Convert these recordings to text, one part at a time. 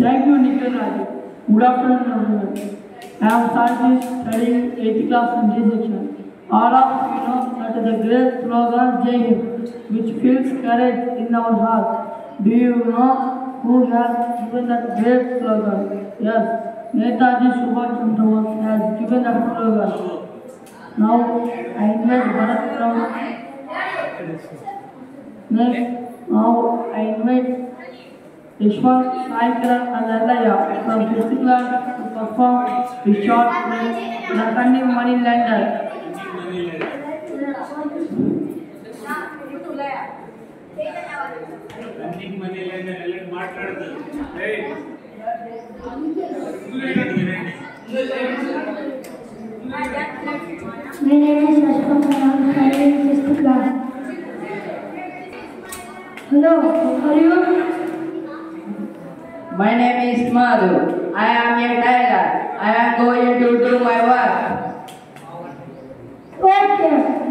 Thank you, Nikhil Rajesh. Good afternoon, everyone. I am Sanjeev, studying 8th class in J section. All of you know that the great slogan Jai Hind, which feels courage in our heart. Do you know who has given that great slogan? Yes, Netaji Subhash Chandra Bose has given that slogan. Now, I invite Bharat Next, now I invite Ishwar Saikaran Azadaya from Disneyland to perform the short film Nakani Moneylender. My name is Ashok and I'm in 6th class. Hello, how are you? My name is Madhu. I am a tailor. I am going to do my work. What?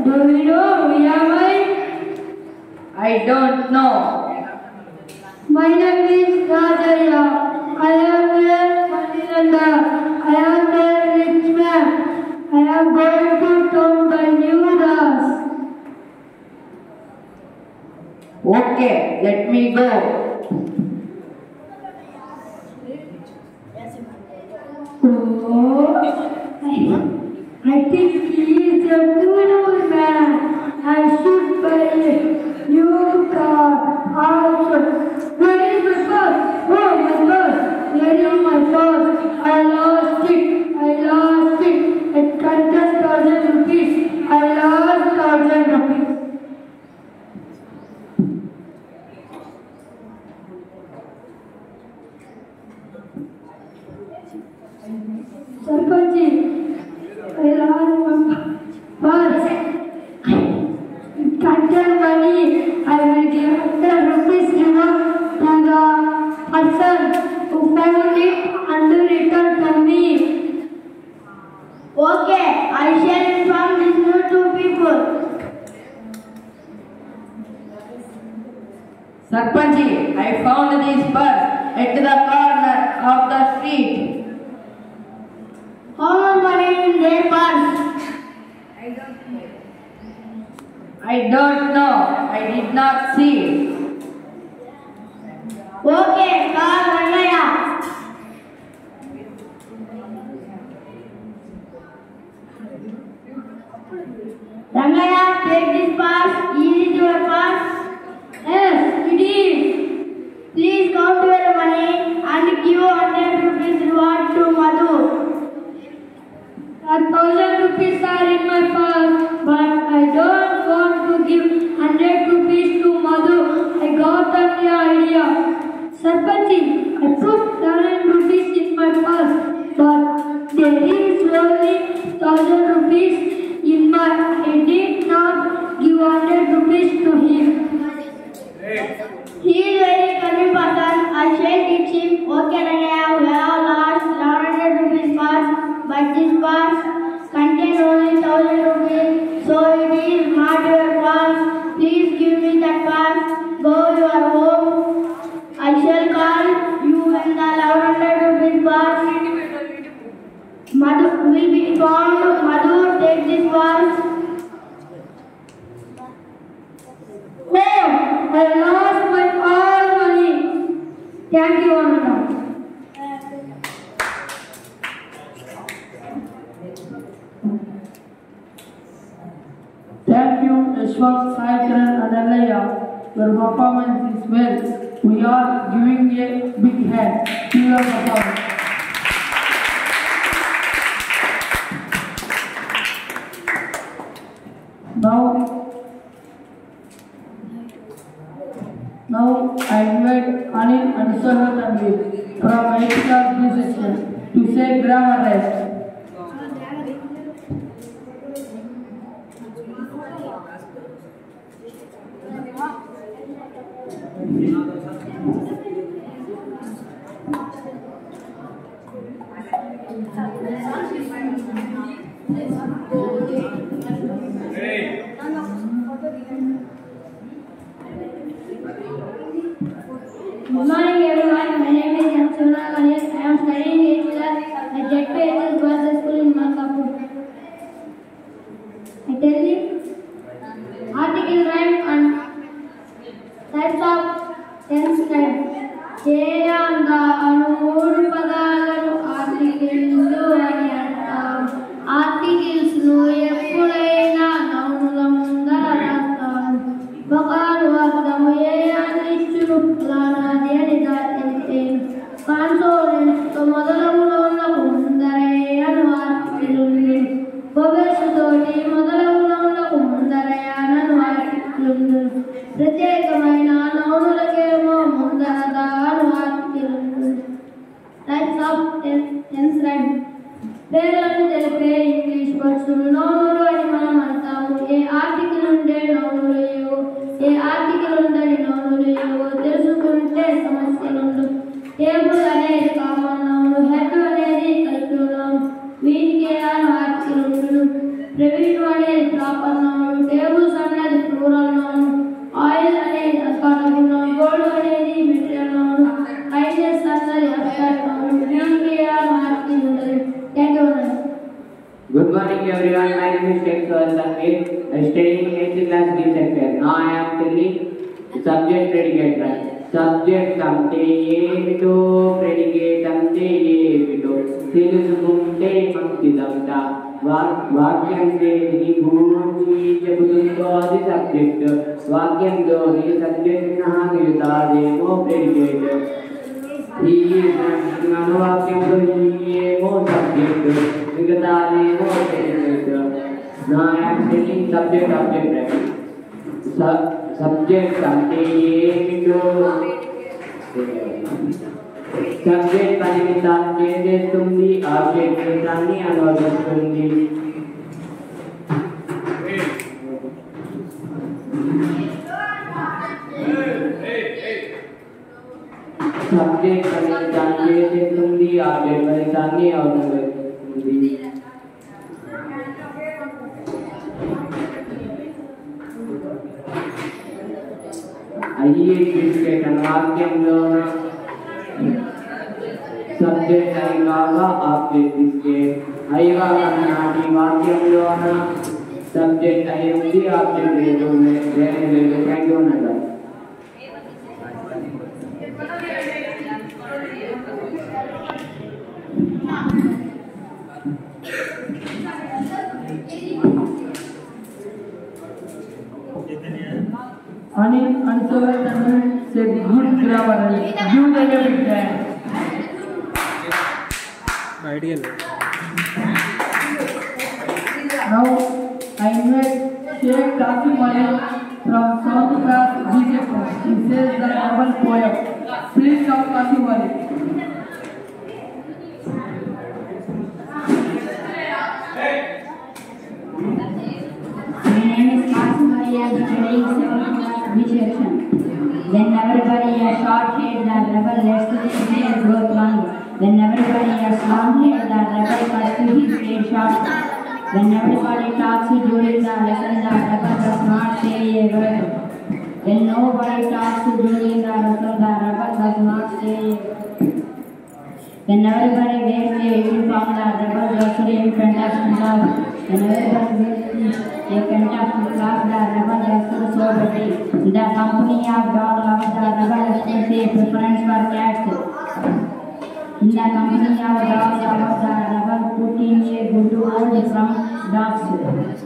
Do you know who am I? I don't know. My name is Rajaria. I am a multi-lender. I am a rich man. I am going to town by new house. Okay, let me go. I, think he is a good man. I should buy a new car. Sarpanji, I found this purse at the corner of the street. How much money in their purse? I don't know. I don't know. I did not see. Okay, call A thousand rupees are in my purse, but I don't want to give hundred rupees to mother. I got the idea. Sarpanji, I put thousand rupees in my purse, but there is only thousand will be born to Madhur, take this verse Now I invite Anil and Sarva Tanvi from Etika B section to say grammar rest. Types of tense rhyme. పేర్లను తెలిపే English words నోములు అని మనం అంటాము ఏ article ఉండే నోములు ఏవో ఏ article ఉండని నోములు ఏవో తెలుసుకుంటే సమస్య సమస్యలు టేబుల్ అనేది కామన్ నోము హెడ్ అనేది కల్పి నోము వీటికి ఆర్టికల్ ఉండు ప్రవీణ్ వాడే 8th class D section. Now I am telling subject predicate right. Subject అంటే ఏమిటో predicate అంటే ఏమిటో తెలుసుకుంటే మంచిదంట వా- వాక్యం దేని గురించి చెబుతుందో అది సబ్జెక్ట్ వాక్యంలోని సబ్జెక్ట్ మిగతాదేమో predicate ఈ అనువాక్యంలో ఈ ఏమో సబ్జెక్ట్ మిగతాదేమో predicate. నా actually subject object subject something to subject panikitan changes to the object returning and object to the subject అని కాగా ఆబ్జెక్ట్ ఇస్తే అయ్యగా నాటి వాక్యంలోన సబ్జెక్ట్ అయి ఉంది ఆబ్జెక్ట్ లేదు వేరే లేదు థ్యాంక్ యూ అన్నట్టు Anil Ansola Tanvir said good grammar. Give them Gabriel. Now, I met Sheikh Kasim Malik from Soundcraft Egypt. He says the Marvel poem. Please come, Kasim Malik. Then everybody a short hair that never let's to the growth longer. Then everybody has come here that Rebbe has to his great shop. Then everybody talks during the lesson that Rebbe does not say a word. Then nobody talks during the lesson that Rebbe does not say a word. Then everybody wears a uniform that Rebbe does in front of himself. Then everybody wears a fantastic class that Rebbe does so pretty. The company of God loves that the Rebbe does a preference for cats. The commission of drafts of the rubber put in a good old from drafts.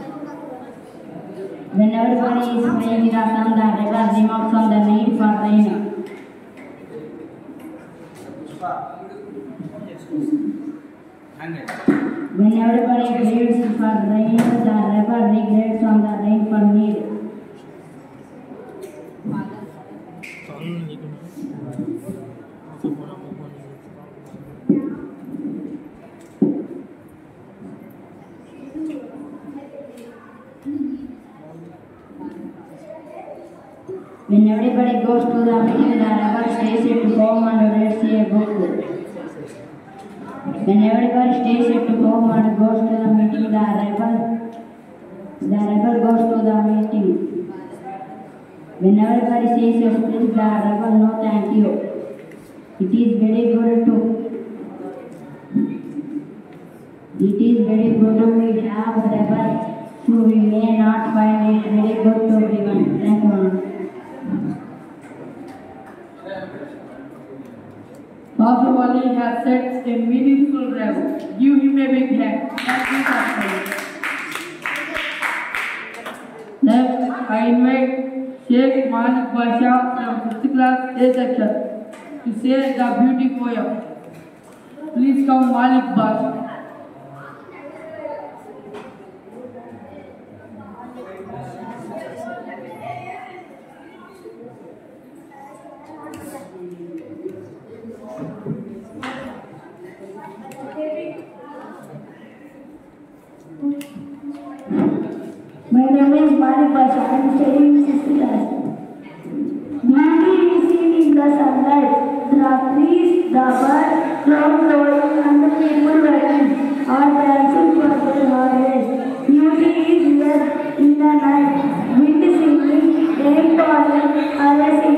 Whenever one is playing with a son, the regular remarks on the need for rain. When everybody grades for rain, the river regrets on the rain for need. Thank you. बड़े बड़े गोश्त और our stays at home and reads a book. When everybody stays at home and goes to the meeting, the rebel, the rebel goes to the meeting. When everybody says a speech, the rebel no thank you. It is very good to it is very good to we have rebel who we may not find it very good to be one. Thank you. Madhubali has set a meaningful record. Give him a big hand. Next, I invite Sheikh Manik Basha from 5th class A section to say the beauty poem. Please come Malik Basha. Always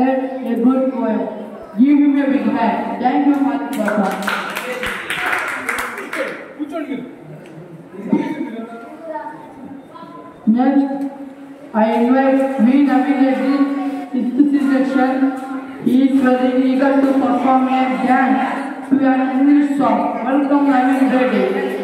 said a good poem. Give him a big hand. Thank you, Manik Baba. Next, I invite V. Navineti Sixth section. He is very eager to perform a dance to an English song. Welcome, Navin Reddy.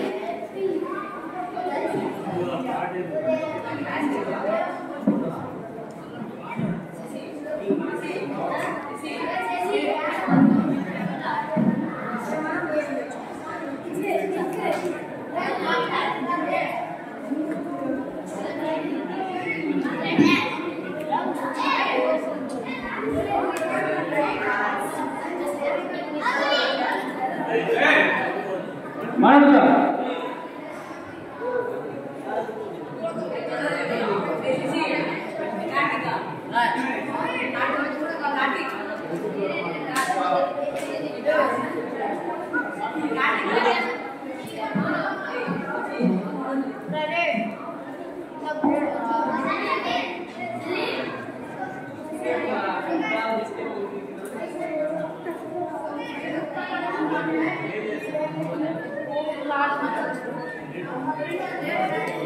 Thank you.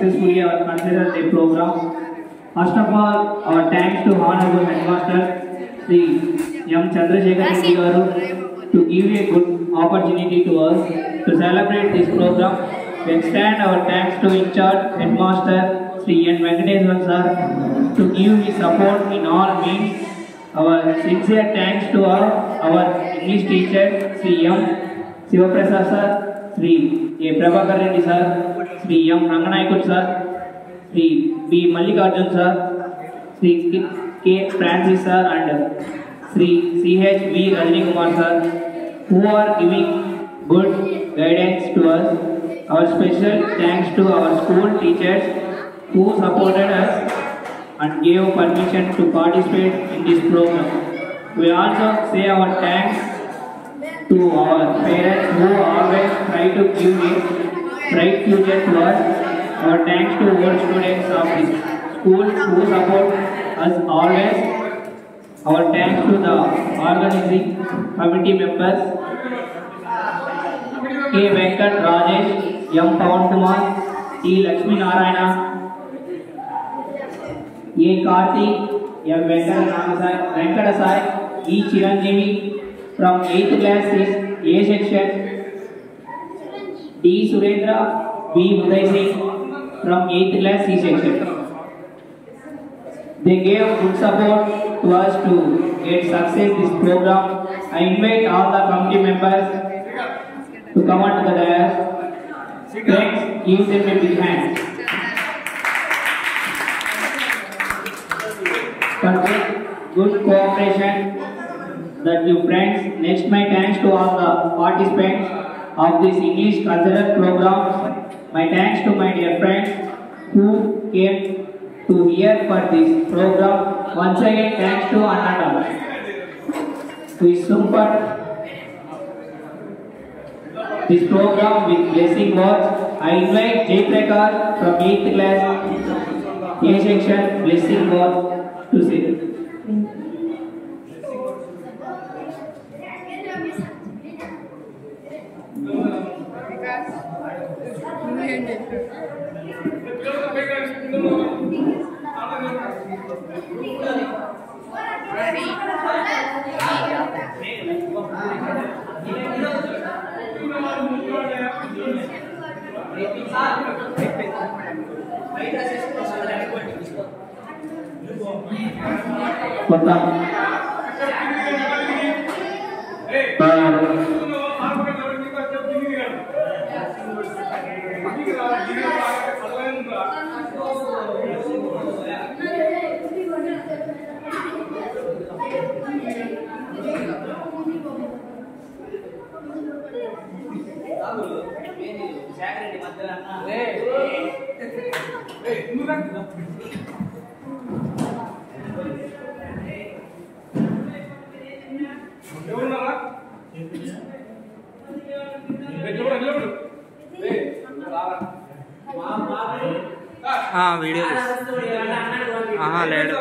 successfully our considered the program. First of all, our thanks to Honorable Headmaster Sri M. Chandrasekhar Reddy Garu to give a good opportunity to us to celebrate this program. We extend our thanks to in charge Headmaster Sri N. Venkatesan sir to give his support in all means. Our sincere thanks to our, our English teacher Sri M. Sivaprasad sir Sri A. Prabhakar Reddy sir, Sri M. Ranganayakul sir, Sri B. Mallikarjun sir, Sri K. Francis sir, and Sri C. H. V. Rajani Kumar sir, who are giving good guidance to us. Our special thanks to our school teachers who supported us and gave permission to participate in this program. We also say our thanks 2 hours. Parents who always try to give a bright future to us are thanks to our students of this school who support us always. Our thanks to the organizing committee members K. Venkat Rajesh, M. Pawan Kumar, T. Lakshmi Narayana, A. Karthik, M. Venkata Sai, E. Chiranjeevi, from 8th class is A section D Surendra B Uday Singh from 8th class C section they gave good support to us to get success this program i invite all the committee members to come out to the dais friends give them a big hand good cooperation that you friends. Next, my thanks to all the participants of this English cultural program. My thanks to my dear friends who came to hear for this program. Once again, thanks to Ananda. super this program with blessing words. I invite Jay Prakar from 8th class A section blessing words to sit. Letak. Video లేడు